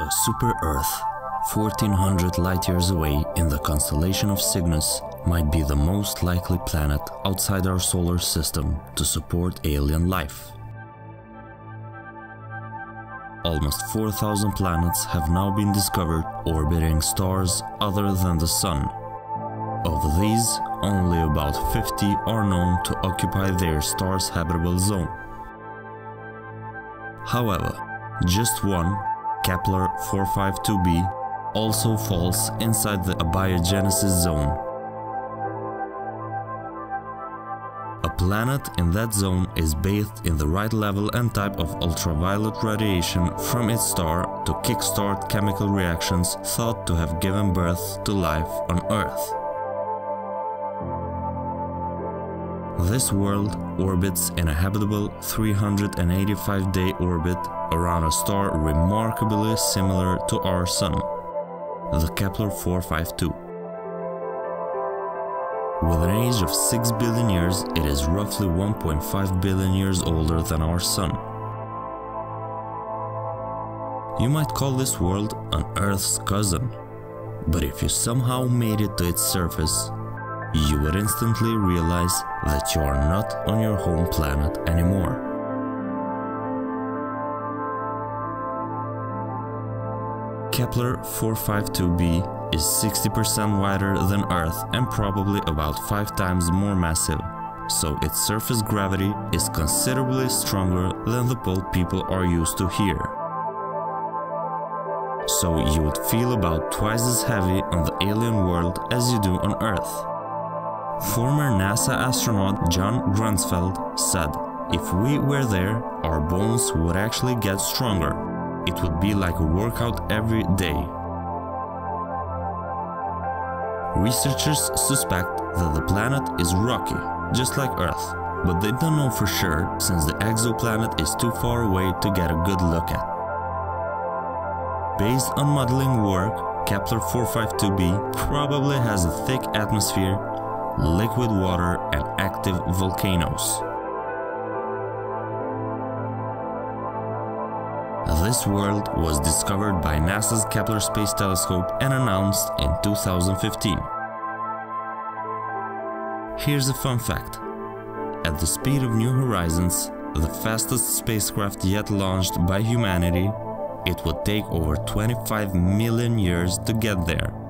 A super Earth, 1400 light years away in the constellation of Cygnus, might be the most likely planet outside our solar system to support alien life. Almost 4,000 planets have now been discovered orbiting stars other than the Sun. Of these, only about 50 are known to occupy their star's habitable zone. However, just one, Kepler 452b, also falls inside the abiogenesis zone. A planet in that zone is bathed in the right level and type of ultraviolet radiation from its star to kickstart chemical reactions thought to have given birth to life on Earth. This world orbits in a habitable 385 day orbit around a star remarkably similar to our Sun, the Kepler 452. With an age of 6 billion years, it is roughly 1.5 billion years older than our Sun. You might call this world an Earth's cousin, but if you somehow made it to its surface, you would instantly realize that you are not on your home planet anymore. Kepler 452b is 60% wider than Earth and probably about 5 times more massive, so its surface gravity is considerably stronger than the pull people are used to here. So you would feel about twice as heavy on the alien world as you do on Earth. Former NASA astronaut John Grunsfeld said, If we were there, our bones would actually get stronger. It would be like a workout every day. Researchers suspect that the planet is rocky, just like Earth, but they don't know for sure since the exoplanet is too far away to get a good look at. Based on modeling work, Kepler 452b probably has a thick atmosphere liquid water, and active volcanoes. This world was discovered by NASA's Kepler Space Telescope and announced in 2015. Here's a fun fact. At the speed of New Horizons, the fastest spacecraft yet launched by humanity, it would take over 25 million years to get there.